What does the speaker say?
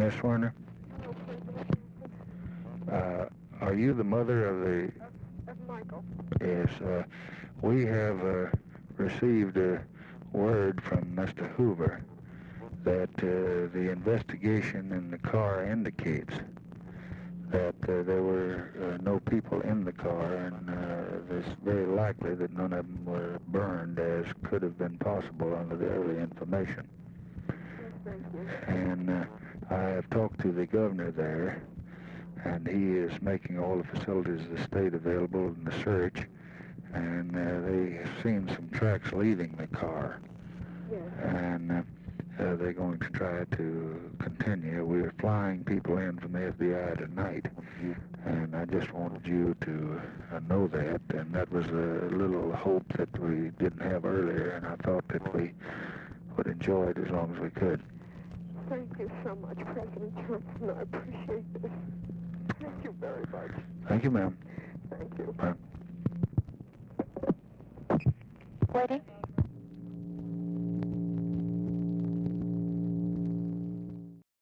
Mrs. Schwerner, uh, are you the mother of the? Of Michael. Yes. Uh, we have uh, received a word from Mr. Hoover that uh, the investigation in the car indicates that uh, there were uh, no people in the car, and it's very likely that none of them were burned, as could have been possible under the early information. Thank you. And I have talked to the governor there, and he is making all the facilities of the state available in the search. And uh, they have seen some tracks leaving the car, Yes. and uh, uh, they're going to try to continue. We're flying people in from the FBI tonight, and I just wanted you to uh, know that. And that was a little hope that we didn't have earlier, and I thought that we would enjoy it as long as we could. Thank you so much, President Johnson. I appreciate this. Thank you very much. Thank you, ma'am. Thank you. Bye. Waiting.